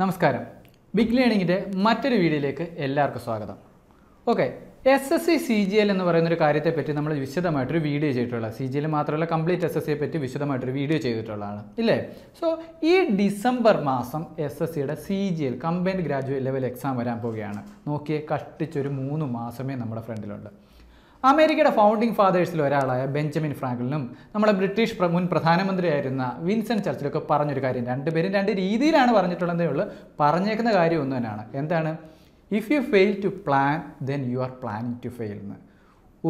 നമസ്കാരം. ബിഗ് ലേണിങ്ങിന്റെ മറ്റൊരു വീഡിയോയിലേക്ക് എല്ലാവർക്കും സ്വാഗതം. Okay S S C C G L എന്ന് പറയുന്നൊരു കാര്യത്തെപ്പറ്റി കാര്യത്തെ പറ്റി നമ്മൾ വിശദമായിട്ടൊരു വീഡിയോ ചെയ്തിട്ടുള്ള സി ജി എൽ മാത്രമല്ല കംപ്ലീറ്റ് എസ് എസ് സിയെ പറ്റി വിശദമായിട്ടൊരു വീഡിയോ ചെയ്തിട്ടുള്ളതാണ്. ഇല്ലേ? സോ ഈ ഡിസംബർ മാസം എസ് എസ് സിയുടെ C G L combined graduate level exam വരാൻ പോവുകയാണ്. നോക്കിയേ കഷ്ടിച്ചൊരു മൂന്ന് മാസമേ നമ്മുടെ ഫ്രണ്ടിലുണ്ട്. അമേരിക്കയുടെ ഫൗണ്ടിംഗ് ഫാദേഴ്സിൽ ഒരാളായ ബെഞ്ചമിൻ ഫ്രാങ്ക്ലിനും നമ്മുടെ ബ്രിട്ടീഷ് മുൻ പ്രധാനമന്ത്രിയായിരുന്ന വിൻസെന്റ് ചർച്ചിലൊക്കെ പറഞ്ഞൊരു കാര്യം. രണ്ടുപേരും രണ്ട് രീതിയിലാണ് പറഞ്ഞിട്ടുള്ളതേ ഉള്ളൂ. പറഞ്ഞേക്കുന്ന കാര്യം ഒന്ന് തന്നെയാണ് എന്താണ്? If you fail to plan then you are planning to fail എന്ന്.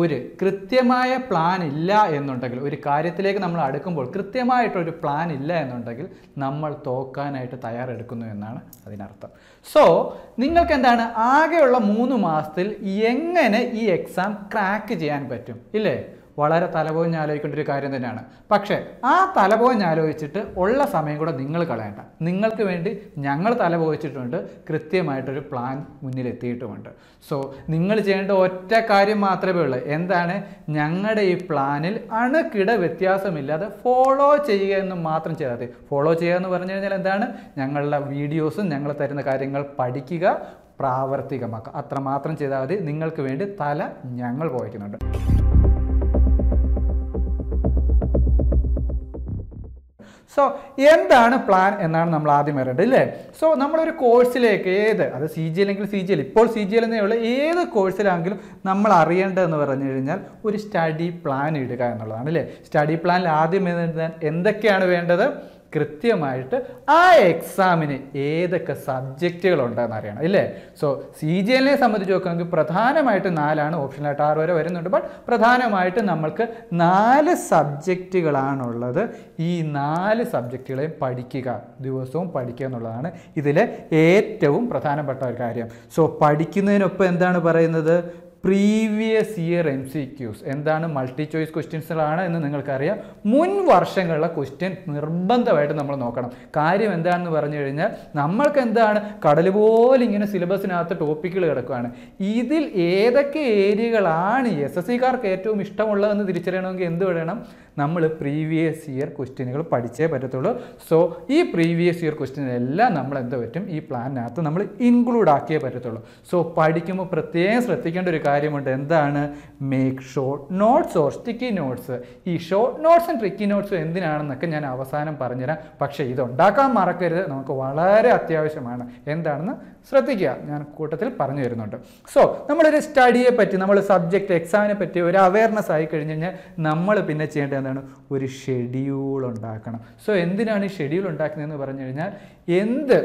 ഒരു കൃത്യമായ പ്ലാൻ ഇല്ല എന്നുണ്ടെങ്കിൽ ഒരു കാര്യത്തിലേക്ക് നമ്മൾ അടുക്കുമ്പോൾ കൃത്യമായിട്ടൊരു പ്ലാൻ ഇല്ല എന്നുണ്ടെങ്കിൽ നമ്മൾ തോക്കാനായിട്ട് തയ്യാറെടുക്കുന്നു എന്നാണ് അതിനർത്ഥം. സോ നിങ്ങൾക്ക് എന്താണ് ആകെയുള്ള മൂന്ന് മാസത്തിൽ എങ്ങനെ ഈ എക്സാം ക്രാക്ക് ചെയ്യാൻ പറ്റും? ഇല്ലേ? വളരെ തലപോഞ്ഞ് ആലോചിക്കേണ്ട ഒരു കാര്യം തന്നെയാണ്. പക്ഷേ ആ തലപോഞ്ഞ് ആലോചിച്ചിട്ട് ഉള്ള സമയം കൂടെ നിങ്ങൾ കളയണ്ട. നിങ്ങൾക്ക് വേണ്ടി ഞങ്ങൾ തലപോയിച്ചിട്ടുണ്ട്. കൃത്യമായിട്ടൊരു പ്ലാൻ മുന്നിലെത്തിയിട്ടുമുണ്ട്. സോ നിങ്ങൾ ചെയ്യേണ്ട ഒറ്റ കാര്യം മാത്രമേ ഉള്ളൂ. എന്താണ്? ഞങ്ങളുടെ ഈ പ്ലാനിൽ അണുക്കിട വ്യത്യാസമില്ലാതെ ഫോളോ ചെയ്യുക എന്ന് മാത്രം ചെയ്താൽ മതി. ഫോളോ ചെയ്യുക എന്ന് പറഞ്ഞു കഴിഞ്ഞാൽ എന്താണ്? ഞങ്ങളുടെ വീഡിയോസും ഞങ്ങൾ തരുന്ന കാര്യങ്ങൾ പഠിക്കുക പ്രാവർത്തികമാക്കുക. അത്രമാത്രം ചെയ്താൽ മതി. നിങ്ങൾക്ക് വേണ്ടി തല ഞങ്ങൾ പോയിക്കുന്നുണ്ട്. സോ എന്താണ് പ്ലാൻ എന്നാണ് നമ്മൾ ആദ്യം വരേണ്ടത് ഇല്ലേ? സോ നമ്മളൊരു കോഴ്സിലേക്ക് ഏത് അത് സി ജി അല്ലെങ്കിൽ സി ജി എൽ ഇപ്പോൾ സി ജി എൽ എന്നേ ഉള്ളൂ ഏത് കോഴ്സിലാണെങ്കിലും നമ്മൾ അറിയേണ്ടതെന്ന് പറഞ്ഞു കഴിഞ്ഞാൽ ഒരു സ്റ്റഡി പ്ലാൻ ഇടുക എന്നുള്ളതാണ് അല്ലേ സ്റ്റഡി പ്ലാനിൽ ആദ്യം എന്തൊക്കെയാണ് വേണ്ടത്? കൃത്യമായിട്ട് ആ എക്സാമിന് ഏതൊക്കെ സബ്ജക്റ്റുകൾ ഉണ്ടെന്ന് അറിയണം ഇല്ലേ? സോ സി ജി എല്ലിനെ സംബന്ധിച്ച് നോക്കുകയാണെങ്കിൽ പ്രധാനമായിട്ട് നാലാണ് ഓപ്ഷനായിട്ട് ആറ് വരെ വരുന്നുണ്ട്. ബട്ട് പ്രധാനമായിട്ട് നമ്മൾക്ക് നാല് സബ്ജക്റ്റുകളാണുള്ളത് ഈ നാല് സബ്ജക്റ്റുകളെയും പഠിക്കുക ദിവസവും പഠിക്കുക എന്നുള്ളതാണ് ഇതിലെ ഏറ്റവും പ്രധാനപ്പെട്ട ഒരു കാര്യം. സോ പഠിക്കുന്നതിനൊപ്പം എന്താണ് പറയുന്നത്? Previous year M C Qs എന്താണ് മൾട്ടി ചോയ്സ് ക്വസ്റ്റ്യൻസുകളാണ് എന്ന് നിങ്ങൾക്കറിയാം. മുൻ വർഷങ്ങളിലെ ക്വസ്റ്റ്യൻ നിർബന്ധമായിട്ട് നമ്മൾ നോക്കണം. കാര്യം എന്താണെന്ന് പറഞ്ഞു കഴിഞ്ഞാൽ നമ്മൾക്ക് എന്താണ്? കടൽ പോലെ ഇങ്ങനെ സിലബസിനകത്ത് ടോപ്പിക്കുകൾ കിടക്കുകയാണ് ഇതിൽ ഏതൊക്കെ ഏരിയകളാണ് എസ് എസ് സിക്കാർക്ക് ഏറ്റവും ഇഷ്ടമുള്ളതെന്ന് തിരിച്ചറിയണമെങ്കിൽ എന്ത് വേണം? നമ്മൾ പ്രീവിയസ് ഇയർ ക്വസ്റ്റ്യനുകൾ പഠിച്ചേ പറ്റത്തുള്ളൂ. സോ ഈ പ്രീവിയസ് ഇയർ ക്വസ്റ്റ്യൻ എല്ലാം നമ്മൾ എന്ത് പറ്റും? ഈ പ്ലാനിനകത്ത് നമ്മൾ ഇൻക്ലൂഡ് ആക്കിയേ പറ്റത്തുള്ളൂ. സോ പഠിക്കുമ്പോൾ പ്രത്യേകം ശ്രദ്ധിക്കേണ്ട ഒരു കാര്യമുണ്ട്. എന്താണ്? Make short notes or sticky notes ഈ ഷോർട്ട് നോട്ട്സും ട്രിക്കി നോട്ട്സും എന്തിനാണെന്നൊക്കെ ഞാൻ അവസാനം പറഞ്ഞുതരാം. പക്ഷേ ഇത് ഉണ്ടാക്കാൻ മറക്കരുത്. നമുക്ക് വളരെ അത്യാവശ്യമാണ്. എന്താണെന്ന് ശ്രദ്ധിക്കുക. ഞാൻ കൂട്ടത്തിൽ പറഞ്ഞു തരുന്നുണ്ട്. സോ നമ്മളൊരു സ്റ്റഡിയെ പറ്റി നമ്മൾ സബ്ജക്റ്റ് എക്സാമിനെ പറ്റി ഒരു അവയർനെസ് ആയി കഴിഞ്ഞ് കഴിഞ്ഞാൽ നമ്മൾ പിന്നെ ചെയ്യേണ്ടത് എന്താണ്? ഒരു ഷെഡ്യൂൾ ഉണ്ടാക്കണം. സോ എന്തിനാണ് ഈ ഷെഡ്യൂൾ ഉണ്ടാക്കുന്നതെന്ന് പറഞ്ഞു കഴിഞ്ഞാൽ എന്ത്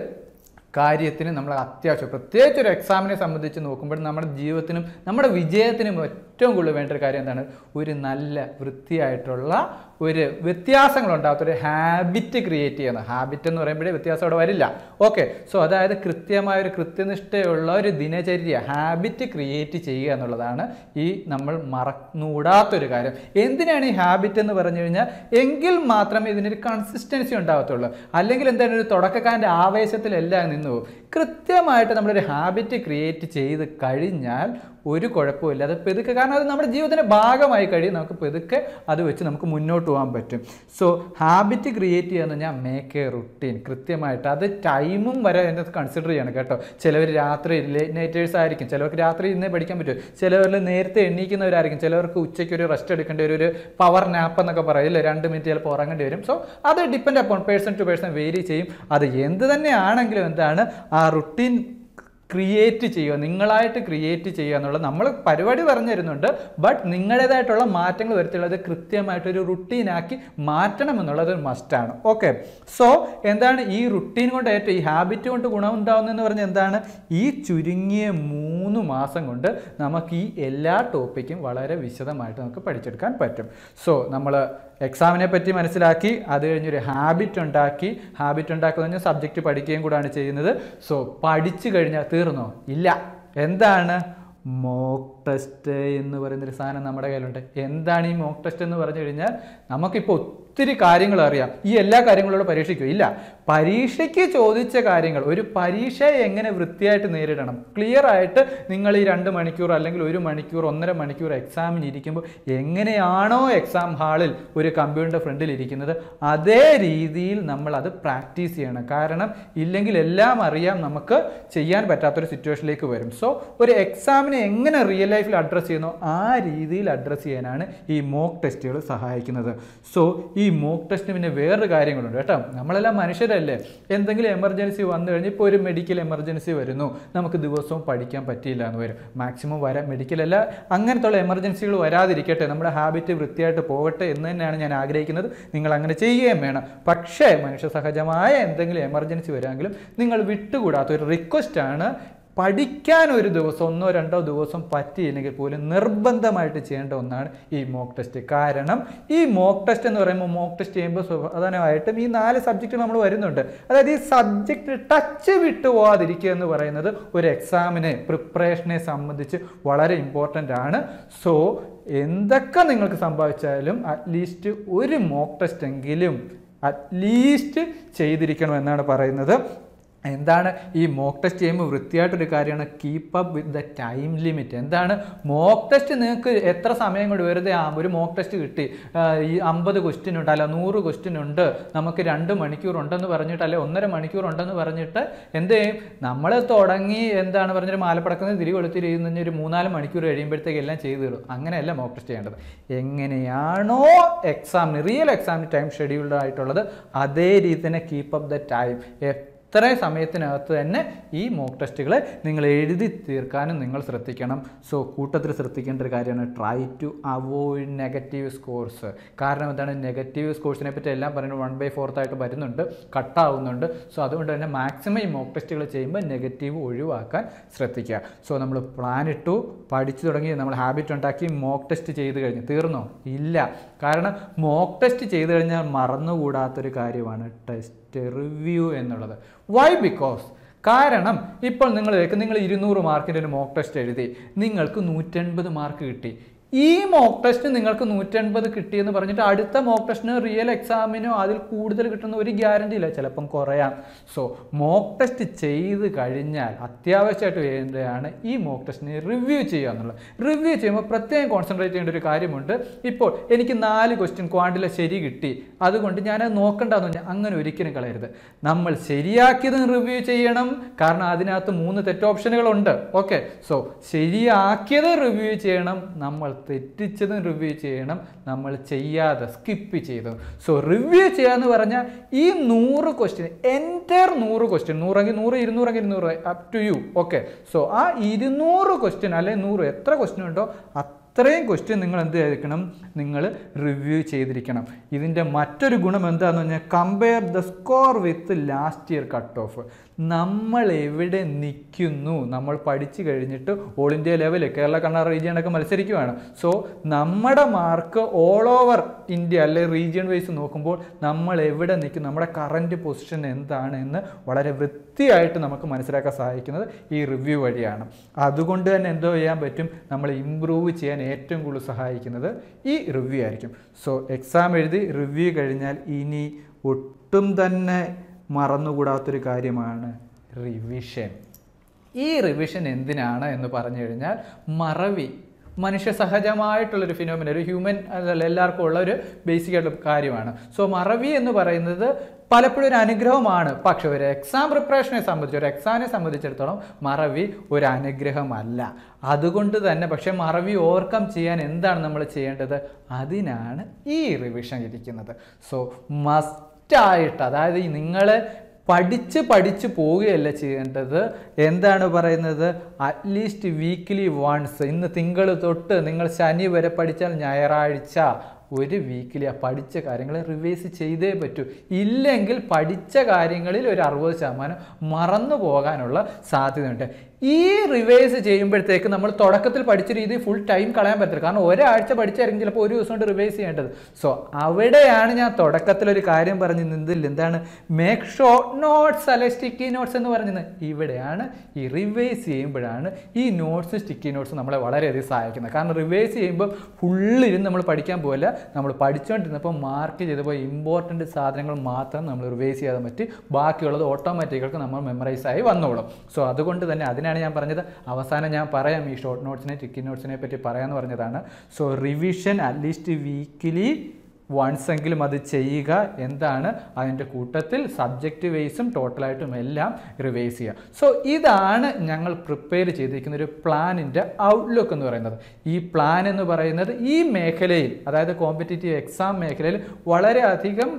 കാര്യത്തിന് നമ്മൾ അത്യാവശ്യം പ്രത്യേകിച്ച് ഒരു എക്സാമിനെ സംബന്ധിച്ച് നോക്കുമ്പോൾ നമ്മുടെ ജീവിതത്തിനും നമ്മുടെ വിജയത്തിനും ഏറ്റവും കൂടുതൽ വേണ്ട ഒരു കാര്യം എന്താണ്? ഒരു നല്ല വൃത്തിയായിട്ടുള്ള ഒരു വ്യത്യാസങ്ങൾ ഉണ്ടാകാത്ത ഒരു ഹാബിറ്റ് ക്രിയേറ്റ് ചെയ്യുന്നത് ഹാബിറ്റ് എന്ന് പറയുമ്പോഴേ വ്യത്യാസം അവിടെ വരില്ല. ഓക്കെ സോ അതായത് കൃത്യമായ ഒരു കൃത്യനിഷ്ഠയുള്ള ഒരു ദിനചര്യ ഹാബിറ്റ് ക്രിയേറ്റ് ചെയ്യുക എന്നുള്ളതാണ് ഈ നമ്മൾ മറന്നൂടാത്തൊരു കാര്യം. എന്തിനാണ് ഈ ഹാബിറ്റ് എന്ന് പറഞ്ഞു കഴിഞ്ഞാൽ? എങ്കിൽ മാത്രമേ ഇതിനൊരു കൺസിസ്റ്റൻസി ഉണ്ടാകത്തുള്ളൂ. അല്ലെങ്കിൽ എന്താണ് ഒരു തുടക്കക്കാരന്റെ ആവേശത്തിലെല്ലാം നിന്നു പോകും കൃത്യമായിട്ട് നമ്മളൊരു ഹാബിറ്റ് ക്രിയേറ്റ് ചെയ്ത് കഴിഞ്ഞാൽ ഒരു കുഴപ്പമില്ല അത് പെതുക്കെ കാരണം അത് നമ്മുടെ ജീവിതത്തിന്റെ ഭാഗമായി കഴിയും. നമുക്ക് പെതുക്കെ അത് വെച്ച് നമുക്ക് മുന്നോട്ട് പോകാൻ പറ്റും. സോ ഹാബിറ്റ് ക്രിയേറ്റ് ചെയ്യാന്ന് പറഞ്ഞാൽ മേക്ക് എ റുട്ടീൻ കൃത്യമായിട്ട് അത് ടൈമും വരെ അതിന്റെ കൺസിഡർ ചെയ്യണം കേട്ടോ. ചിലവർ രാത്രി നൈറ്റേഴ്സ് ആയിരിക്കും. ചിലവർക്ക് രാത്രി ഇന്നേ പഠിക്കാൻ പറ്റും. ചിലവരിൽ നേരത്തെ എണ്ണീക്കുന്നവരായിരിക്കും ചിലവർക്ക് ഉച്ചയ്ക്ക് ഒരു റെസ്റ്റ് എടുക്കേണ്ടി ഒരു പവർ നാപ്പ് എന്നൊക്കെ പറയില്ലേ രണ്ട് മിനിറ്റ് ചിലപ്പോൾ ഉറങ്ങേണ്ടി വരും. സോ അത് depend upon person to person vary ചെയ്യും. അത് എന്ത് തന്നെയാണെങ്കിലും എന്താണ് ആ റുട്ടീൻ ക്രിയേറ്റ് ചെയ്യുക നിങ്ങളായിട്ട് ക്രിയേറ്റ് ചെയ്യുക എന്നുള്ളത് നമ്മൾ പരിപാടി പറഞ്ഞു തരുന്നുണ്ട് ബട്ട് നിങ്ങളുടേതായിട്ടുള്ള മാറ്റങ്ങൾ വരുത്തുള്ളത് കൃത്യമായിട്ടൊരു റുട്ടീനാക്കി മാറ്റണം എന്നുള്ളത് മസ്റ്റാണ് ഓക്കെ സോ എന്താണ് ഈ റുട്ടീൻ കൊണ്ട് ഏറ്റവും ഈ ഹാബിറ്റ് കൊണ്ട് ഗുണമുണ്ടാവുന്നതെന്ന് പറഞ്ഞാൽ എന്താണ്? ഈ ചുരുങ്ങിയ മൂന്ന് മാസം കൊണ്ട് നമുക്ക് ഈ എല്ലാ ടോപ്പിക്കും വളരെ വിശദമായിട്ട് നമുക്ക് പഠിച്ചെടുക്കാൻ പറ്റും. സോ നമ്മൾ എക്സാമിനെ പറ്റി മനസ്സിലാക്കി അത് കഴിഞ്ഞൊരു ഹാബിറ്റ് ഉണ്ടാക്കി ഹാബിറ്റ് ഉണ്ടാക്കുക സബ്ജക്റ്റ് പഠിക്കുകയും കൂടാണ് ചെയ്യുന്നത്. സോ പഠിച്ചു കഴിഞ്ഞാൽ തീർന്നോ? ഇല്ല. എന്താണ്? മോക്ക് ടെസ്റ്റ് എന്ന് പറയുന്നൊരു സാധനം നമ്മുടെ കയ്യിലുണ്ട്. എന്താണ് ഈ മോക്ക് ടെസ്റ്റ് എന്ന് പറഞ്ഞു കഴിഞ്ഞാൽ നമുക്കിപ്പോൾ ഒത്തിരി കാര്യങ്ങൾ അറിയാം. ഈ എല്ലാ കാര്യങ്ങളോട് പരീക്ഷയ്ക്കും ഇല്ല. പരീക്ഷയ്ക്ക് ചോദിച്ച കാര്യങ്ങൾ ഒരു പരീക്ഷയെ എങ്ങനെ വൃത്തിയായിട്ട് നേരിടണം? ക്ലിയർ ആയിട്ട് നിങ്ങൾ ഈ രണ്ട് മണിക്കൂർ അല്ലെങ്കിൽ ഒരു മണിക്കൂർ ഒന്നര മണിക്കൂർ എക്സാമിന് ഇരിക്കുമ്പോൾ എങ്ങനെയാണോ എക്സാം ഹാളിൽ ഒരു കമ്പ്യൂട്ടറിന്റെ ഫ്രണ്ടിൽ ഇരിക്കുന്നത് അതേ രീതിയിൽ നമ്മൾ അത് പ്രാക്ടീസ് ചെയ്യണം. കാരണം ഇല്ലെങ്കിൽ എല്ലാം അറിയാം നമുക്ക് ചെയ്യാൻ പറ്റാത്തൊരു സിറ്റുവേഷനിലേക്ക് വരും. സോ ഒരു എക്സാമിനെ എങ്ങനെ റിയൽ ലൈഫിൽ അഡ്രസ്സ് ചെയ്യുന്നോ. ആ രീതിയിൽ അഡ്രസ്സ് ചെയ്യാനാണ് ഈ മോക്ക് ടെസ്റ്റുകൾ സഹായിക്കുന്നത്. സോ ഈ മോക്ക് ടെസ്റ്റിന് പിന്നെ വേറൊരു കാര്യങ്ങളുണ്ട് കേട്ടോ. നമ്മളെല്ലാം മനുഷ്യരല്ലേ? എന്തെങ്കിലും എമർജൻസി വന്നു കഴിഞ്ഞാൽ ഇപ്പോൾ ഒരു മെഡിക്കൽ എമർജൻസി വരുന്നു. നമുക്ക് ദിവസവും പഠിക്കാൻ പറ്റിയില്ല എന്ന് വരും. മാക്സിമം വരാൻ മെഡിക്കലല്ല അങ്ങനത്തുള്ള എമർജൻസികൾ വരാതിരിക്കട്ടെ. നമ്മുടെ ഹാബിറ്റ് വൃത്തിയായിട്ട് പോകട്ടെ എന്ന് തന്നെയാണ് ഞാൻ ആഗ്രഹിക്കുന്നത്. നിങ്ങൾ അങ്ങനെ ചെയ്യുകയും വേണം. പക്ഷേ മനുഷ്യ സഹജമായ എന്തെങ്കിലും എമർജൻസി വരാമെങ്കിലും നിങ്ങൾ വിട്ടുകൂടാത്ത ഒരു റിക്വസ്റ്റാണ് പഠിക്കാൻ ഒരു ദിവസം ഒന്നോ രണ്ടോ ദിവസം പറ്റിയില്ലെങ്കിൽ പോലും നിർബന്ധമായിട്ട് ചെയ്യേണ്ട ഒന്നാണ് ഈ മോക്ക് ടെസ്റ്റ് കാരണം ഈ മോക്ക് ടെസ്റ്റ് എന്ന് പറയുമ്പോൾ മോക്ക് ടെസ്റ്റ് ചെയ്യുമ്പോൾ പ്രധാനമായിട്ടും ഈ നാല് സബ്ജക്റ്റ് നമ്മൾ വരുന്നുണ്ട്. അതായത് ഈ സബ്ജക്റ്റ് ടച്ച് വിട്ടു പോകാതിരിക്കുക എന്ന് പറയുന്നത് ഒരു എക്സാമിനെ പ്രിപ്പറേഷനെ സംബന്ധിച്ച് വളരെ ഇമ്പോർട്ടന്റ് ആണ്. സോ എന്തൊക്കെ നിങ്ങൾക്ക് സംഭവിച്ചാലും അറ്റ്ലീസ്റ്റ് ഒരു മോക്ക് ടെസ്റ്റ് എങ്കിലും അറ്റ്ലീസ്റ്റ് ചെയ്തിരിക്കണം എന്നാണ് പറയുന്നത്. എന്താണ് ഈ മോക്ക് ടെസ്റ്റ് ചെയ്യുമ്പോൾ വൃത്തിയായിട്ടൊരു കാര്യമാണ് keep up with the time limit എന്താണ്? മോക്ക് ടെസ്റ്റ് നിങ്ങൾക്ക് എത്ര സമയം കൊണ്ട് വെറുതെ ആ ഒരു മോക്ക് ടെസ്റ്റ് കിട്ടി? ഈ അമ്പത് ക്വസ്റ്റ്യൻ ഉണ്ട് അല്ല നൂറ് ക്വസ്റ്റ്യൻ ഉണ്ട്. നമുക്ക് രണ്ട് മണിക്കൂർ ഉണ്ടെന്ന് പറഞ്ഞിട്ട് അല്ലെ ഒന്നര മണിക്കൂർ ഉണ്ടെന്ന് പറഞ്ഞിട്ട് എന്ത് ചെയ്യും? നമ്മൾ തുടങ്ങി എന്താണ് പറഞ്ഞൊരു മാലപ്പടക്കുന്നത് തിരികെ കൊടുത്തിരിക്കുന്ന ചെയ്യുന്ന ഒരു മൂന്നാൽ മണിക്കൂർ കഴിയുമ്പോഴത്തേക്ക് എല്ലാം ചെയ്തു തീരും അങ്ങനെയല്ല മോക്ക് ടെസ്റ്റ് ചെയ്യേണ്ടത്. എങ്ങനെയാണോ എക്സാമിന് റിയൽ എക്സാമിന് ടൈം ഷെഡ്യൂൾഡ് ആയിട്ടുള്ളത് അതേ രീതി തന്നെ കീപ്പ് അപ്പ് ദ ടൈം ഇത്രയും സമയത്തിനകത്ത് തന്നെ ഈ മോക്ക് ടെസ്റ്റുകൾ നിങ്ങൾ എഴുതി തീർക്കാനും നിങ്ങൾ ശ്രദ്ധിക്കണം. സോ കൂട്ടത്തിൽ ശ്രദ്ധിക്കേണ്ട ഒരു കാര്യമാണ് try to avoid negative scores കാരണം എന്താണ്? നെഗറ്റീവ് സ്കോർസിനെ പറ്റി എല്ലാം പറയുന്നത് വൺ ബൈ ഫോർത്ത് ആയിട്ട് വരുന്നുണ്ട് കട്ടാവുന്നുണ്ട് സോ അതുകൊണ്ട് തന്നെ മാക്സിമം ഈ മോക്ക് ടെസ്റ്റുകൾ ചെയ്യുമ്പോൾ നെഗറ്റീവ് ഒഴിവാക്കാൻ ശ്രദ്ധിക്കുക. സോ നമ്മൾ പ്ലാൻ ഇട്ടു പഠിച്ചു തുടങ്ങി നമ്മൾ ഹാബിറ്റ് ഉണ്ടാക്കി മോക്ക് ടെസ്റ്റ് ചെയ്ത് കഴിഞ്ഞു. തീർന്നോ? ഇല്ല. കാരണം മോക്ക് ടെസ്റ്റ് ചെയ്ത് കഴിഞ്ഞാൽ മറന്നുകൂടാത്തൊരു കാര്യമാണ് ടെസ്റ്റ് റിവ്യൂ എന്നുള്ളത്. വൈ ബിക്കോസ് കാരണം ഇപ്പോൾ നിങ്ങൾ നിങ്ങൾ ഇരുന്നൂറ് മാർക്കിന്റെ ഒരു മോക്ക് ടെസ്റ്റ് എഴുതി. നിങ്ങൾക്ക് നൂറ്റൻപത് മാർക്ക് കിട്ടി. ഈ മോക്ക് ടെസ്റ്റ് നിങ്ങൾക്ക് നൂറ്റൻപത് കിട്ടിയെന്ന് പറഞ്ഞിട്ട് അടുത്ത മോക്ക് ടെസ്റ്റിന് റിയൽ എക്സാമിനോ അതിൽ കൂടുതൽ കിട്ടുന്ന ഒരു ഗ്യാരണ്ടി ഇല്ല. ചിലപ്പം കുറയാം. സോ മോക്ക് ടെസ്റ്റ് ചെയ്ത് കഴിഞ്ഞാൽ അത്യാവശ്യമായിട്ട് വേണ്ടതാണ് ഈ മോക്ക് ടെസ്റ്റിനെ റിവ്യൂ ചെയ്യുക എന്നുള്ളത്. റിവ്യൂ ചെയ്യുമ്പോൾ പ്രത്യേകം കോൺസെൻട്രേറ്റ് ചെയ്യേണ്ട ഒരു കാര്യമുണ്ട്. ഇപ്പോൾ എനിക്ക് നാല് ക്വസ്റ്റ്യൻ ക്വാണ്ടിലെ ശരി കിട്ടി. അതുകൊണ്ട് ഞാനത് നോക്കണ്ടെന്ന് പറഞ്ഞാൽ അങ്ങനെ ഒരിക്കലും കളയരുത്. നമ്മൾ ശരിയാക്കിയതും റിവ്യൂ ചെയ്യണം. കാരണം അതിനകത്ത് മൂന്ന് തെറ്റ് ഓപ്ഷനുകളുണ്ട് ഓക്കെ സോ ശരിയാക്കിയത് റിവ്യൂ ചെയ്യണം. നമ്മൾ തെറ്റിച്ചതും റിവ്യൂ ചെയ്യണം. നമ്മൾ ചെയ്യാതെ സ്കിപ്പ് ചെയ്തതും സോ റിവ്യൂ ചെയ്യാന്ന് പറഞ്ഞാൽ ഈ നൂറ് ക്വസ്റ്റ്യൻ എന്റെ നൂറ് ക്വസ്റ്റ്യൻ നൂറെങ്കിൽ നൂറ് ഇരുന്നൂറെങ്കിൽ ഇരുന്നൂറ് up to you okay so ആ ഇരുന്നൂറ് ക്വസ്റ്റ്യൻ അല്ലെങ്കിൽ നൂറ് എത്ര ക്വസ്റ്റ്യൻ ഉണ്ടോ അത്രയും ക്വസ്റ്റ്യൻ നിങ്ങൾ എന്ത് ചെയ്തിരിക്കണം? നിങ്ങൾ റിവ്യൂ ചെയ്തിരിക്കണം. ഇതിന്റെ മറ്റൊരു ഗുണം എന്താണെന്ന് പറഞ്ഞാൽ compare the score with last year cut off നമ്മൾ എവിടെ നിൽക്കുന്നു? നമ്മൾ പഠിച്ചു കഴിഞ്ഞിട്ട് all India level Kerala Karnataka റീജിയനൊക്കെ മത്സരിക്കുവാണ്. സോ നമ്മുടെ മാർക്ക് ഓൾ ഓവർ ഇന്ത്യ അല്ലെ റീജിയൻ വൈസ് നോക്കുമ്പോൾ നമ്മൾ എവിടെ നിൽക്കും നമ്മുടെ കറന്റ് പൊസിഷൻ എന്താണ് എന്ന് വളരെ വൃത്തിയായിട്ട് നമുക്ക് മനസ്സിലാക്കാൻ സഹായിക്കുന്നത് ഈ റിവ്യൂ വഴിയാണ്. അതുകൊണ്ട് തന്നെ എന്തോ ചെയ്യാൻ പറ്റും? നമ്മൾ ഇമ്പ്രൂവ് ചെയ്യാൻ ഏറ്റവും കൂടുതൽ സഹായിക്കുന്നത് ഈ റിവ്യൂ ആയിരിക്കും. സോ എക്സാം എഴുതി റിവ്യൂ കഴിഞ്ഞാൽ ഇനി ഒട്ടും തന്നെ മറന്നുകൂടാത്തൊരു കാര്യമാണ്. റിവിഷൻ ഈ റിവിഷൻ എന്തിനാണ് എന്ന് പറഞ്ഞു കഴിഞ്ഞാൽ മറവി. മനുഷ്യ സഹജമായിട്ടുള്ളൊരു ഫിനോമിന ഒരു ഹ്യൂമൻ അല്ല എല്ലാവർക്കും ഉള്ള ഒരു ബേസിക് ആയിട്ടുള്ള കാര്യമാണ്. സോ മറവി എന്ന് പറയുന്നത് പലപ്പോഴും ഒരു അനുഗ്രഹമാണ്. പക്ഷെ ഒരു എക്സാം പ്രിപ്പറേഷനെ സംബന്ധിച്ച് ഒരു എക്സാമിനെ സംബന്ധിച്ചിടത്തോളം മറവി ഒരു അനുഗ്രഹമല്ല. അതുകൊണ്ട് തന്നെ പക്ഷേ മറവി ഓവർകം ചെയ്യാൻ എന്താണ് നമ്മൾ ചെയ്യേണ്ടത്? അതിനാണ് ഈ റിവിഷൻ ഇരിക്കുന്നത്. സോ മസ്റ്റായിട്ട് അതായത് നിങ്ങൾ പഠിച്ച് പഠിച്ച് പോവുകയല്ല ചെയ്യേണ്ടത്. എന്താണ് പറയുന്നത്? അറ്റ്ലീസ്റ്റ് വീക്ക്ലി വൺസ് ഇന്ന് തിങ്കൾ തൊട്ട് നിങ്ങൾ ശനി വരെ പഠിച്ചാൽ ഞായറാഴ്ച ഒരു വീക്കിൽ ആ പഠിച്ച കാര്യങ്ങൾ റിവൈസ് ചെയ്തേ പറ്റൂ. ഇല്ലെങ്കിൽ പഠിച്ച കാര്യങ്ങളിൽ ഒരു അറുപത് ശതമാനം മറന്നു പോകാനുള്ള സാധ്യതയുണ്ട്. ഈ റിവൈസ് ചെയ്യുമ്പോഴത്തേക്ക് നമ്മൾ തുടക്കത്തിൽ പഠിച്ച രീതി ഫുൾ ടൈം കളയാൻ പറ്റില്ല കാരണം ഒരാഴ്ച പഠിച്ചായിരിക്കും ചിലപ്പോൾ ഒരു ദിവസം കൊണ്ട് റിവൈസ് ചെയ്യേണ്ടത്. സോ അവിടെയാണ് ഞാൻ തുടക്കത്തിൽ ഒരു കാര്യം പറഞ്ഞു നിന്നില്ല എന്താണ്? മേക്ക് ഷോ നോട്ട്സ് അല്ലെ സ്റ്റിക്കി നോട്ട്സ് എന്ന് പറഞ്ഞത് ഇവിടെയാണ് ഈ റിവൈസ് ചെയ്യുമ്പോഴാണ് ഈ നോട്ട്സ് സ്റ്റിക്കി നോട്ട്സ് നമ്മളെ വളരെയധികം സഹായിക്കുന്നത്. കാരണം റിവൈസ് ചെയ്യുമ്പോൾ ഫുള്ളിരുന്ന് നമ്മൾ പഠിക്കാൻ പോകില്ല നമ്മൾ പഠിച്ചുകൊണ്ടിരുന്നപ്പോൾ മാർക്ക് ചെയ്തപ്പോൾ ഇമ്പോർട്ടന്റ് സാധനങ്ങൾ മാത്രം നമ്മൾ റിവൈസ് ചെയ്യാതെ പറ്റി ബാക്കിയുള്ളത് ഓട്ടോമാറ്റിക്കൾക്ക് നമ്മൾ മെമ്മറൈസ് ആയി വന്നോളും. സോ അതുകൊണ്ട് തന്നെ അതിനാണ് ഞാൻ പറഞ്ഞത്. അവസാനം ഞാൻ പറയാം ഈ ഷോർട്ട് നോട്ട്സിനെ ടിക്കി നോട്ട്സിനെ പറ്റി പറയാമെന്ന് പറഞ്ഞതാണ്. So revision at least weekly once എങ്കിലും അത് ചെയ്യുക എന്താണ്? അതിന്റെ കൂട്ടത്തിൽ സബ്ജക്റ്റ് വൈസും ടോട്ടലായിട്ടും എല്ലാം റിവൈസ് ചെയ്യുക. സോ ഇതാണ് ഞങ്ങൾ പ്രിപ്പയർ ചെയ്തിരിക്കുന്ന ഒരു പ്ലാനിന്റെ ഔട്ട്ലുക്ക് എന്ന് പറയുന്നത്. ഈ പ്ലാൻ എന്ന് പറയുന്നത് ഈ മേഖലയിൽ അതായത് കോമ്പറ്റേറ്റീവ് എക്സാം മേഖലയിൽ വളരെയധികം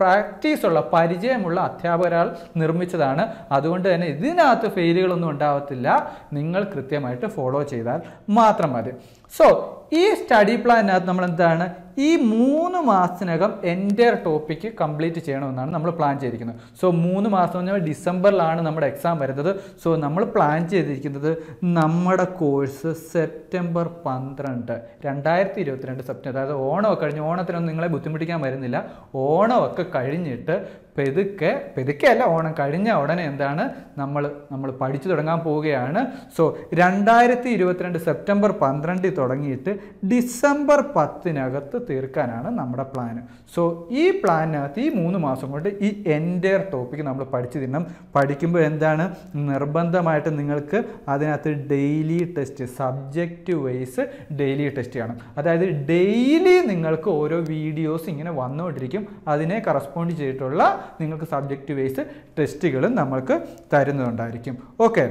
പ്രാക്ടീസ് ഉള്ള പരിചയമുള്ള അധ്യാപകരാൾ നിർമ്മിച്ചതാണ്. അതുകൊണ്ട് തന്നെ ഇതിനകത്ത് ഫെയിലുകളൊന്നും ഉണ്ടാവത്തില്ല. നിങ്ങൾ കൃത്യമായിട്ട് ഫോളോ ചെയ്താൽ മാത്രം മതി. സോ ഈ സ്റ്റഡി പ്ലാനിനകത്ത് നമ്മൾ എന്താണ് ഈ മൂന്ന് മാസത്തിനകം എന്റെ ടോപ്പിക്ക് കംപ്ലീറ്റ് ചെയ്യണമെന്നാണ് നമ്മൾ പ്ലാൻ ചെയ്തിരിക്കുന്നത്. സോ മൂന്ന് മാസം എന്ന് പറഞ്ഞാൽ ഡിസംബറിലാണ് നമ്മുടെ എക്സാം വരുന്നത്. സോ നമ്മൾ പ്ലാൻ ചെയ്തിരിക്കുന്നത് നമ്മുടെ കോഴ്സ് സെപ്റ്റംബർ പന്ത്രണ്ട് രണ്ടായിരത്തി ഇരുപത്തിരണ്ട് സെപ്റ്റംബർ. അതായത് ഓണമൊക്കെ കഴിഞ്ഞ് ഓണത്തിനൊന്നും നിങ്ങളെ ബുദ്ധിമുട്ടിക്കാൻ വരുന്നില്ല. ഓണമൊക്കെ കഴിഞ്ഞിട്ട് പെതുക്കെ പെതുക്കെ അല്ല ഓണം കഴിഞ്ഞ ഉടനെ എന്താണ് നമ്മൾ നമ്മൾ പഠിച്ചു തുടങ്ങാൻ പോവുകയാണ്. സോ രണ്ടായിരത്തി ഇരുപത്തിരണ്ട് സെപ്റ്റംബർ പന്ത്രണ്ടിൽ തുടങ്ങിയിട്ട് ഡിസംബർ പത്തിനകത്ത് തീർക്കാനാണ് നമ്മുടെ പ്ലാൻ സോ ഈ പ്ലാനിനകത്ത് ഈ മൂന്ന് മാസം കൊണ്ട് ഈ എന്റയർ ടോപ്പിക്ക് നമ്മൾ പഠിച്ചു തിരണം. പഠിക്കുമ്പോൾ എന്താണ്? നിർബന്ധമായിട്ട് നിങ്ങൾക്ക് അതിനകത്ത് daily test subject wise daily test ചെയ്യണം അതായത് ഡെയിലി നിങ്ങൾക്ക് ഓരോ വീഡിയോസ് ഇങ്ങനെ വന്നുകൊണ്ടിരിക്കും. അതിനെ കറസ്പോണ്ട് ചെയ്തിട്ടുള്ള നിങ്ങൾക്ക് സബ്ജക്റ്റ് വൈസ് ടെസ്റ്റുകളും നമ്മൾക്ക് തരുന്നുണ്ടായിരിക്കും. ഓക്കെ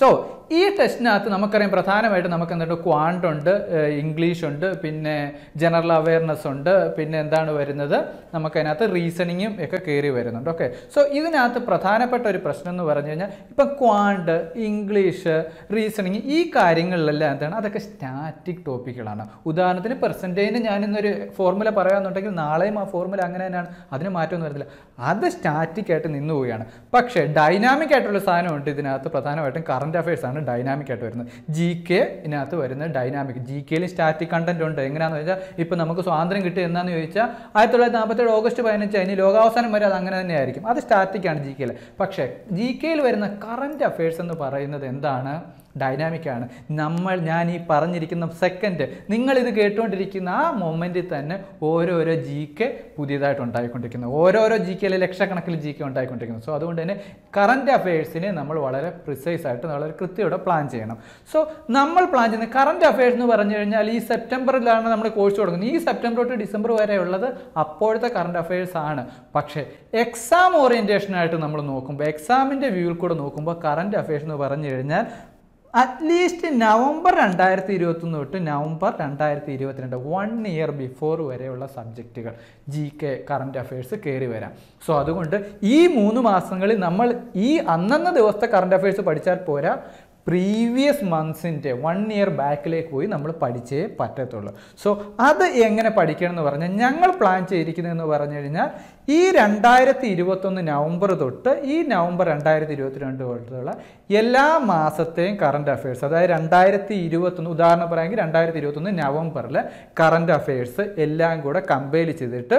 സോ ഈ ടെസ്റ്റിനകത്ത് നമുക്കറിയാം പ്രധാനമായിട്ട് നമുക്ക് എന്തുണ്ട് ക്വാണ്ട് ഉണ്ട് ഇംഗ്ലീഷ് ഉണ്ട് പിന്നെ ജനറൽ അവയർനെസ് ഉണ്ട് പിന്നെ എന്താണ് വരുന്നത്? നമുക്കതിനകത്ത് റീസണിങ്ങും ഒക്കെ കയറി വരുന്നുണ്ട്. ഓക്കെ സോ ഇതിനകത്ത് പ്രധാനപ്പെട്ട ഒരു പ്രശ്നം എന്ന് പറഞ്ഞു കഴിഞ്ഞാൽ ഇപ്പം ക്വാണ്ട് ഇംഗ്ലീഷ് റീസണിങ് ഈ കാര്യങ്ങളിലെല്ലാം എന്താണ്? അതൊക്കെ സ്റ്റാറ്റിക് ടോപ്പിക്കുകളാണ് ഉദാഹരണത്തിന് പെർസെന്റേജിന് ഞാനിന്നൊരു ഫോർമുല പറയാമെന്നുണ്ടെങ്കിൽ നാളെയും ആ ഫോർമുല അങ്ങനെ തന്നെയാണ്. അതിന് മാറ്റമൊന്നും വരുന്നില്ല. അത് സ്റ്റാറ്റിക് ആയിട്ട് നിന്ന് പോവുകയാണ് പക്ഷേ ഡൈനാമിക് ആയിട്ടുള്ള സാധനമുണ്ട് ഇതിനകത്ത് പ്രധാനമായിട്ടും കറണ്ട് അഫയേഴ്സ് ആണ് ഡൈനാമിക് ആയിട്ട് വരുന്നത്. ജി കെ ഇതിനകത്ത് വരുന്നത് ഡൈനാമിക് ജി കെയിൽ സ്റ്റാറ്റിക് കണ്ടന്റ് ഉണ്ട്. എങ്ങനെയാണെന്ന് വെച്ചാൽ ഇപ്പം നമുക്ക് സ്വാതന്ത്ര്യം കിട്ടി എന്നാന്ന് ചോദിച്ചാൽ ആയിരത്തി തൊള്ളായിരത്തി നാൽപ്പത്തേഴ് ഓഗസ്റ്റ് പതിനഞ്ച് അതിന് ലോകാവസാനം വരെ അത് അങ്ങനെ തന്നെയായിരിക്കും അത് സ്റ്റാറ്റിക് ആണ് ജി കെയിൽ പക്ഷേ ജി കെയിൽ വരുന്ന കറന്റ് അഫയേഴ്സ് എന്ന് പറയുന്നത് എന്താണ്? ഡൈനാമിക് ആണ്. നമ്മൾ ഞാൻ ഈ പറഞ്ഞിരിക്കുന്ന സെക്കൻഡ് നിങ്ങൾ ഇത് കേട്ടുകൊണ്ടിരിക്കുന്ന ആ മൊമെന്റിൽ തന്നെ ഓരോരോ ജി കെ പുതിയതായിട്ട് ഉണ്ടായിക്കൊണ്ടിരിക്കുന്നത് ഓരോരോ ജി കെയിൽ ലക്ഷക്കണക്കിൽ ജി കെ ഉണ്ടായിക്കൊണ്ടിരിക്കുന്നത് സോ അതുകൊണ്ട് തന്നെ കറണ്ട് അഫയേഴ്സിനെ നമ്മൾ വളരെ പ്രിസൈസ് ആയിട്ട് വളരെ കൃത്യമായിട്ട് പ്ലാൻ ചെയ്യണം. സോ നമ്മൾ പ്ലാൻ ചെയ്യുന്ന കറണ്ട് അഫയേഴ്സ് എന്ന് പറഞ്ഞു കഴിഞ്ഞാൽ ഈ സെപ്റ്റംബറിലാണ് നമ്മൾ കോഴ്സ് തുടങ്ങുന്നത്. ഈ സെപ്റ്റംബർ തൊട്ട് ഡിസംബർ വരെ ഉള്ളത് അപ്പോഴത്തെ കറണ്ട് അഫയേഴ്സ് ആണ്. പക്ഷേ എക്സാം ഓറിയന്റേഷനായിട്ട് നമ്മൾ നോക്കുമ്പോൾ എക്സാമിന്റെ വ്യൂവിൽ കൂടെ നോക്കുമ്പോൾ കറണ്ട് അഫയേഴ്സ് എന്ന് പറഞ്ഞു കഴിഞ്ഞാൽ അറ്റ്ലീസ്റ്റ് നവംബർ രണ്ടായിരത്തി ഇരുപത്തൊന്ന് തൊട്ട് നവംബർ രണ്ടായിരത്തി ഇരുപത്തിരണ്ട് വൺ ഇയർ ബിഫോർ വരെയുള്ള സബ്ജക്റ്റുകൾ ജി കെ കറണ്ട് അഫയേഴ്സ് കയറി വരാം. സോ അതുകൊണ്ട് ഈ മൂന്ന് മാസങ്ങളിൽ നമ്മൾ ഈ അന്നന്ന ദിവസത്തെ കറണ്ട് അഫയേഴ്സ് പഠിച്ചാൽ പോരാ. പ്രീവിയസ് മന്ത്സിന്റെ വൺ ഇയർ ബാക്കിലേക്ക് പോയി നമ്മൾ പഠിച്ചേ പറ്റത്തുള്ളൂ. സോ അത് എങ്ങനെ പഠിക്കണം എന്ന് പറഞ്ഞാൽ ഞങ്ങൾ പ്ലാൻ ചെയ്തിരിക്കുന്നതെന്ന് പറഞ്ഞു കഴിഞ്ഞാൽ ഈ രണ്ടായിരത്തി ഇരുപത്തൊന്ന് നവംബർ തൊട്ട് ഈ നവംബർ രണ്ടായിരത്തി ഇരുപത്തിരണ്ട് തൊട്ടുള്ള എല്ലാ മാസത്തെയും കറണ്ട് അഫയേഴ്സ് അതായത് രണ്ടായിരത്തി ഇരുപത്തൊന്ന് ഉദാഹരണം പറയുമെങ്കിൽ രണ്ടായിരത്തി ഇരുപത്തൊന്ന് നവംബറിൽ കറണ്ട് അഫയേഴ്സ് എല്ലാം കൂടെ കമ്പയർ ചെയ്തിട്ട്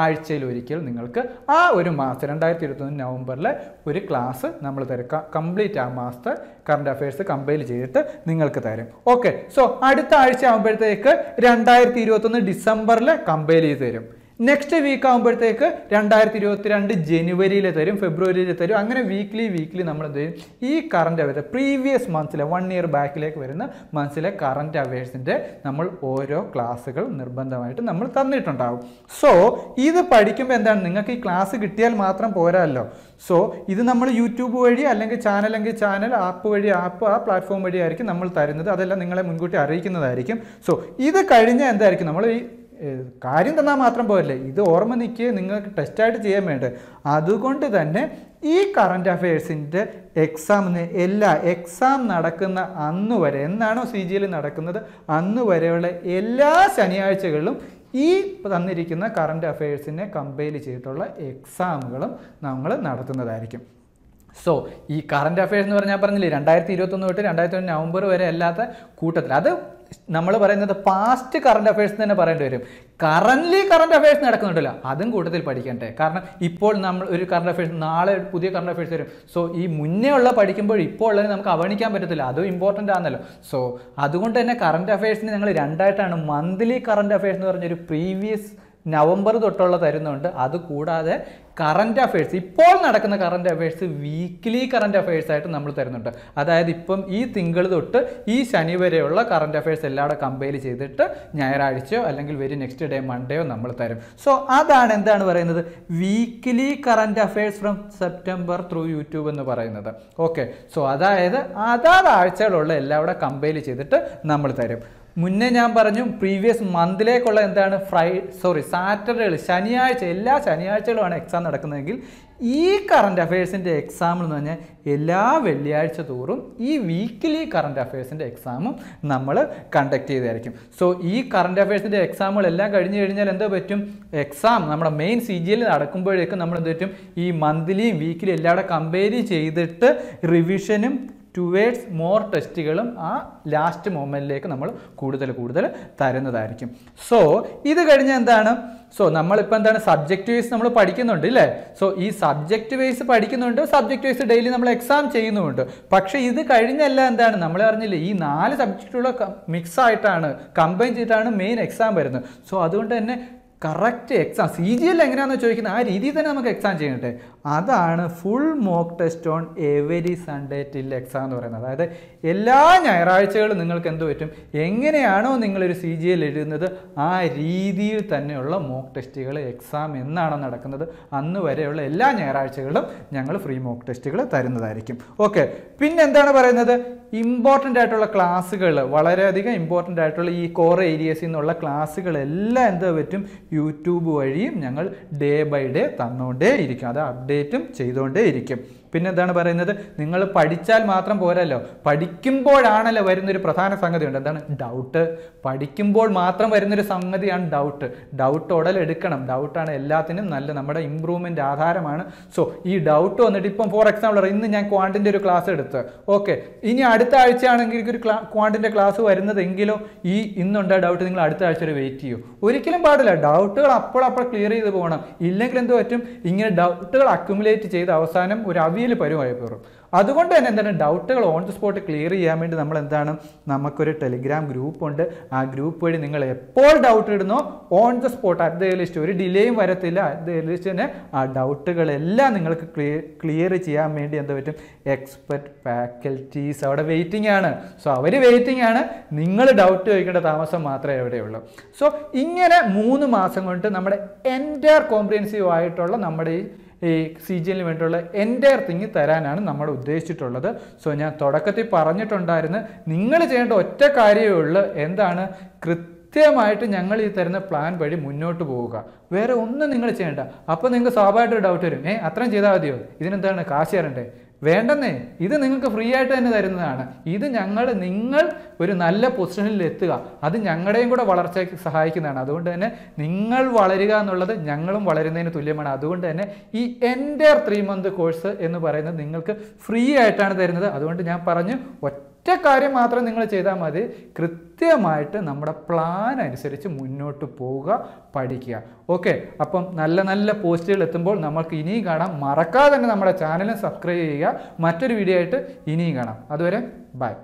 ആഴ്ചയിൽ ഒരിക്കൽ നിങ്ങൾക്ക് ആ ഒരു മാസം രണ്ടായിരത്തി ഇരുപത്തൊന്ന് നവംബറിൽ ഒരു ക്ലാസ് നമ്മൾ തരും. കംപ്ലീറ്റ് ആ മാസത്തെ കറണ്ട് അഫയേഴ്സ് കമ്പൈൽ ചെയ്തിട്ട് നിങ്ങൾക്ക് തരും. ഓക്കെ സോ അടുത്ത ആഴ്ച ആകുമ്പോഴത്തേക്ക് രണ്ടായിരത്തി ഇരുപത്തൊന്ന് ഡിസംബറിൽ കമ്പൈൽ ചെയ്ത് തരും. നെക്സ്റ്റ് വീക്ക് ആകുമ്പോഴത്തേക്ക് രണ്ടായിരത്തി ഇരുപത്തിരണ്ട് ജനുവരിയിൽ തരും ഫെബ്രുവരിയിൽ തരും. അങ്ങനെ വീക്ക്ലി വീക്ക്ലി നമ്മൾ എന്ത് ചെയ്യും? ഈ കറണ്ട് അവേഴ്സ് പ്രീവിയസ് മന്ത്സിലെ വൺ ഇയർ ബാക്കിലേക്ക് വരുന്ന മന്ത്സിലെ കറണ്ട് അവേഴ്സിന്റെ നമ്മൾ ഓരോ ക്ലാസ്സുകൾ നിർബന്ധമായിട്ട് നമ്മൾ തന്നിട്ടുണ്ടാവും. സോ ഇത് പഠിക്കുമ്പോൾ എന്താണ്? നിങ്ങൾക്ക് ഈ ക്ലാസ് കിട്ടിയാൽ മാത്രം പോരാല്ലോ. സോ ഇത് നമ്മൾ യൂട്യൂബ് വഴി അല്ലെങ്കിൽ ചാനൽ അല്ലെങ്കിൽ ചാനൽ ആപ്പ് വഴി ആപ്പ് ആ പ്ലാറ്റ്ഫോം വഴി ആയിരിക്കും നമ്മൾ തരുന്നത്. അതെല്ലാം നിങ്ങളെ മുൻകൂട്ടി അറിയിക്കുന്നതായിരിക്കും. സോ ഇത് കഴിഞ്ഞാൽ എന്തായിരിക്കും? നമ്മൾ ഈ കാര്യം തന്നാൽ മാത്രം പോരല്ലേ? ഇത് ഓർമ്മ നിൽക്കുക നിങ്ങൾക്ക് ടെസ്റ്റായിട്ട് ചെയ്യാൻ വേണ്ടത് അതുകൊണ്ട് തന്നെ ഈ കറണ്ട് അഫയേഴ്സിന്റെ എക്സാമിന് എല്ലാ എക്സാം നടക്കുന്ന അന്ന് വരെ എന്നാണോ സി ജിയിൽ നടക്കുന്നത്? അന്ന് വരെയുള്ള എല്ലാ ശനിയാഴ്ചകളിലും ഈ തന്നിരിക്കുന്ന കറണ്ട് അഫയേഴ്സിനെ കമ്പയർ ചെയ്തിട്ടുള്ള എക്സാമുകളും നമ്മൾ നടത്തുന്നതായിരിക്കും. സോ ഈ കറണ്ട് അഫയേഴ്സ് എന്ന് പറഞ്ഞാൽ പറഞ്ഞില്ലേ രണ്ടായിരത്തി ഇരുപത്തൊന്ന് തൊട്ട് രണ്ടായിരത്തി നവംബർ വരെ അല്ലാത്ത കൂട്ടത്തിൽ. അത് നമ്മൾ പറയുന്നത് പാസ്റ്റ് കറണ്ട് അഫയേഴ്സ് തന്നെ പറയേണ്ടി വരും. കറന്റ്ലി കറണ്ട് അഫയേഴ്സ് നടക്കുന്നുണ്ടല്ലോ. അതും കൂട്ടത്തിൽ പഠിക്കണ്ടേ. കാരണം ഇപ്പോൾ നമ്മൾ ഒരു കറണ്ട് അഫയേഴ്സ് നാളെ പുതിയ കറണ്ട് അഫയേഴ്സ് വരും. സോ ഈ മുന്നേ ഉള്ള പഠിക്കുമ്പോൾ ഇപ്പോൾ ഉള്ളത് നമുക്ക് അവഗണിക്കാൻ പറ്റത്തില്ല. അതും ഇമ്പോർട്ടന്റ് ആണല്ലോ. സോ അതുകൊണ്ട് തന്നെ കറണ്ട് അഫയേഴ്സിന് ഞങ്ങൾ രണ്ടായിട്ടാണ് മന്ത്ലി കറണ്ട് അഫയേഴ്സ് എന്ന് പറഞ്ഞൊരു പ്രീവിയസ് നവംബർ തൊട്ടുള്ള തരുന്നുണ്ട്. അതുകൂടാതെ കറണ്ട് അഫയേഴ്സ് ഇപ്പോൾ നടക്കുന്ന current affairs weekly current affairs ആയിട്ട് നമ്മൾ തരുന്നുണ്ട്. അതായത് ഇപ്പം ഈ തിങ്കൾ തൊട്ട് ഈ ശനി വരെയുള്ള കറണ്ട് അഫയേഴ്സ് എല്ലാം കൂടെ കമ്പയർ ചെയ്തിട്ട് ഞായറാഴ്ചയോ അല്ലെങ്കിൽ വെരി നെക്സ്റ്റ് ഡേ മൺഡേയോ നമ്മൾ തരും. സോ അതാണ് എന്താണ് പറയുന്നത്? Weekly current affairs from September through YouTube എന്ന് പറയുന്നത്. ഓക്കെ സോ അതായത് അതാത് ആഴ്ചകളുള്ള എല്ലാം കൂടെ കമ്പയർ ചെയ്തിട്ട് നമ്മൾ തരും. മുന്നേ ഞാൻ പറഞ്ഞു പ്രീവിയസ് മന്തിലേക്കുള്ള എന്താണ് ഫ്രൈ സോറി സാറ്റർഡേകൾ ശനിയാഴ്ച എല്ലാ ശനിയാഴ്ചകളുമാണ് എക്സാം നടക്കുന്നതെങ്കിൽ ഈ കറണ്ട് അഫയേഴ്സിന്റെ എക്സാം എന്ന് പറഞ്ഞാൽ എല്ലാ വെള്ളിയാഴ്ച തോറും ഈ വീക്കിലി കറണ്ട് അഫയേഴ്സിന്റെ എക്സാമും നമ്മൾ കണ്ടക്ട് ചെയ്തായിരിക്കും സോ ഈ കറണ്ട് അഫയേഴ്സിന്റെ എക്സാമുകളെല്ലാം കഴിഞ്ഞ് കഴിഞ്ഞാൽ എന്തോ പറ്റും? എക്സാം നമ്മുടെ മെയിൻ സി ജി എൽ നടക്കുമ്പോഴേക്കും നമ്മൾ എന്ത് പറ്റും? ഈ മന്ത്ലിയും വീക്കിലിയും എല്ലാം കമ്പയർ ചെയ്തിട്ട് റിവിഷനും ടുവേഡ്സ് മോർ ടെസ്റ്റുകളും ആ ലാസ്റ്റ് മൊമെന്റിലേക്ക് നമ്മൾ കൂടുതൽ കൂടുതൽ തരുന്നതായിരിക്കും. സോ ഇത് കഴിഞ്ഞ് എന്താണ്? സോ നമ്മളിപ്പോൾ എന്താണ്? സബ്ജക്റ്റ് വൈസ് നമ്മൾ പഠിക്കുന്നുണ്ട് ഇല്ലേ? സോ ഈ സബ്ജക്റ്റ് വൈസ് പഠിക്കുന്നുണ്ട് സബ്ജക്റ്റ് വൈസ് ഡെയിലി നമ്മൾ എക്സാം ചെയ്യുന്നുമുണ്ട് പക്ഷേ ഇത് കഴിഞ്ഞല്ല എന്താണ്? നമ്മൾ അറിഞ്ഞില്ലേ ഈ നാല് സബ്ജക്റ്റുകളൊക്കെ മിക്സ് ആയിട്ടാണ് കമ്പൈൻ ചെയ്തിട്ടാണ് മെയിൻ എക്സാം വരുന്നത്. സോ അതുകൊണ്ട് തന്നെ correct exam C G L എങ്ങനെയാണെന്ന് ചോദിക്കുന്നത്? ആ രീതിയിൽ തന്നെ നമുക്ക് എക്സാം ചെയ്യട്ടെ അതാണ് full mock test on every Sunday till exam എന്ന് പറയുന്നത്. അതായത് എല്ലാ ഞായറാഴ്ചകളും നിങ്ങൾക്ക് എന്ത് പറ്റും? എങ്ങനെയാണോ നിങ്ങളൊരു സി ജി എൽ എഴുതുന്നത് ആ രീതിയിൽ തന്നെയുള്ള മോക്ക് ടെസ്റ്റുകൾ എക്സാം എന്നാണോ നടക്കുന്നത് അന്ന് വരെയുള്ള എല്ലാ ഞായറാഴ്ചകളും ഞങ്ങൾ ഫ്രീ മോക്ക് ടെസ്റ്റുകൾ തരുന്നതായിരിക്കും. ഓക്കെ പിന്നെ എന്താണ് പറയുന്നത്? ഇമ്പോർട്ടന്റ് ആയിട്ടുള്ള ക്ലാസ്സുകൾ വളരെയധികം ഇമ്പോർട്ടന്റ് ആയിട്ടുള്ള ഈ കോർ ഏരിയസിൽ നിന്നുള്ള ക്ലാസ്സുകളെല്ലാം എന്താ പറ്റും? യൂട്യൂബ് വഴിയും ഞങ്ങൾ ഡേ ബൈ ഡേ തന്നുകൊണ്ടേ ഇരിക്കും അത് അപ്ഡേറ്റും ചെയ്തുകൊണ്ടേ ഇരിക്കും പിന്നെ എന്താണ് പറയുന്നത്? നിങ്ങൾ പഠിച്ചാൽ മാത്രം പോരല്ലോ. പഠിക്കുമ്പോഴാണല്ലോ വരുന്നൊരു പ്രധാന സംഗതി ഉണ്ട് എന്താണ്? ഡൗട്ട് പഠിക്കുമ്പോൾ മാത്രം വരുന്നൊരു സംഗതിയാണ് ഡൗട്ട് ഡൗട്ട് ഉടലെടുക്കണം ഡൗട്ടാണ് എല്ലാത്തിനും നല്ല നമ്മുടെ ഇമ്പ്രൂവ്മെന്റ് ആധാരമാണ്. സോ ഈ ഡൗട്ട് വന്നിട്ട് ഇപ്പം ഫോർ എക്സാമ്പിൾ ഇന്ന് ഞാൻ ക്വാണ്ടിന്റെ ഒരു ക്ലാസ് എടുത്ത്. ഓക്കെ ഇനി അടുത്ത ആഴ്ചയാണെങ്കിൽ എനിക്കൊരു ക്ലാ ക്വാണ്ടിന്റെ ക്ലാസ് വരുന്നതെങ്കിലോ ഈ ഇന്നുണ്ട് ഡൗട്ട് നിങ്ങൾ അടുത്ത ആഴ്ച ഒരു വെയിറ്റ് ചെയ്യൂ. ഒരിക്കലും പാടില്ല. ഡൗട്ടുകൾ അപ്പോഴപ്പോൾ ക്ലിയർ ചെയ്ത് പോകണം. ഇല്ലെങ്കിൽ എന്ത് പറ്റും? ഇങ്ങനെ ഡൗട്ടുകൾ അക്യുമുലേറ്റ് ചെയ്ത് അവസാനം ഒരു അവിയൽ പരുവായി പോകും അതുകൊണ്ട് തന്നെ എന്താണ് ഡൗട്ടുകൾ ഓൺ ദി സ്പോട്ട് ക്ലിയർ ചെയ്യാൻ വേണ്ടി നമ്മൾ എന്താണ്? നമുക്കൊരു ടെലിഗ്രാം ഗ്രൂപ്പ് ഉണ്ട്. ആ ഗ്രൂപ്പ് വഴി നിങ്ങൾ എപ്പോൾ doubt ഇടുന്നോ on the spot at the list ഒരു ഡിലേയും വരത്തില്ല. അറ്റ് ദ ലിസ്റ്റ് തന്നെ ആ ഡൗട്ടുകളെല്ലാം നിങ്ങൾക്ക് ക്ലിയർ ക്ലിയർ ചെയ്യാൻ വേണ്ടി എന്താ പറ്റും? എക്സ്പെർട്ട് ഫാക്കൽറ്റീസ് അവിടെ വെയിറ്റിംഗ് ആണ്. സോ അവർ വെയിറ്റിംഗ് ആണ്. നിങ്ങൾ ഡൗട്ട് ചോദിക്കേണ്ട താമസം മാത്രമേ എവിടെയുള്ളൂ സോ ഇങ്ങനെ മൂന്ന് മാസം കൊണ്ട് നമ്മുടെ എന്റയർ കോംപ്രിഹെൻസീവ് ആയിട്ടുള്ള നമ്മുടെ ഈ ഈ സി ജി എല്ലിന് വേണ്ടിയുള്ള എന്റെ തിങ് തരാനാണ് നമ്മൾ ഉദ്ദേശിച്ചിട്ടുള്ളത്. സോ ഞാൻ തുടക്കത്തിൽ പറഞ്ഞിട്ടുണ്ടായിരുന്നു നിങ്ങൾ ചെയ്യേണ്ട ഒറ്റ കാര്യമേ ഉള്ളൂ. എന്താണ്? കൃത്യമായിട്ട് ഞങ്ങൾ ഈ തരുന്ന പ്ലാൻ വഴി മുന്നോട്ട് പോവുക. വേറെ ഒന്നും നിങ്ങൾ ചെയ്യേണ്ട. അപ്പോൾ നിങ്ങൾക്ക് സ്വാഭാവികമായിട്ട് ഡൗട്ട് വരും. ഏ അത്രയും ചെയ്താൽ മതിയോ? ഇതിനെന്താണ് കാശ് തരണ്ടേ? വേണ്ടെന്നേ ഇത് നിങ്ങൾക്ക് ഫ്രീ ആയിട്ട് തന്നെ തരുന്നതാണ്. ഇത് ഞങ്ങൾ നിങ്ങൾ ഒരു നല്ല പൊസിഷനിൽ എത്തുക. അത് ഞങ്ങളുടെയും കൂടെ വളർച്ചയ്ക്ക് സഹായിക്കുന്നതാണ്. അതുകൊണ്ട് തന്നെ നിങ്ങൾ വളരുക എന്നുള്ളത് ഞങ്ങളും വളരുന്നതിന് തുല്യമാണ്. അതുകൊണ്ട് തന്നെ ഈ എന്റെ ത്രീ മന്ത് കോഴ്സ് എന്ന് പറയുന്നത് നിങ്ങൾക്ക് ഫ്രീ ആയിട്ടാണ് തരുന്നത്. അതുകൊണ്ട് ഞാൻ പറഞ്ഞു ഒറ്റ കാര്യം മാത്രം നിങ്ങൾ ചെയ്താൽ മതി. കൃത്യമായിട്ട് നമ്മുടെ പ്ലാൻ അനുസരിച്ച് മുന്നോട്ട് പോവുക പഠിക്കുക. ഓക്കെ അപ്പം നല്ല നല്ല പോസ്റ്റുകൾ എത്തുമ്പോൾ നമുക്ക് ഇനിയും കാണാം. മറക്കാതെ തന്നെ നമ്മുടെ ചാനലും സബ്സ്ക്രൈബ് ചെയ്യുക. മറ്റൊരു വീഡിയോ ആയിട്ട് ഇനിയും കാണാം. അതുവരെ ബൈ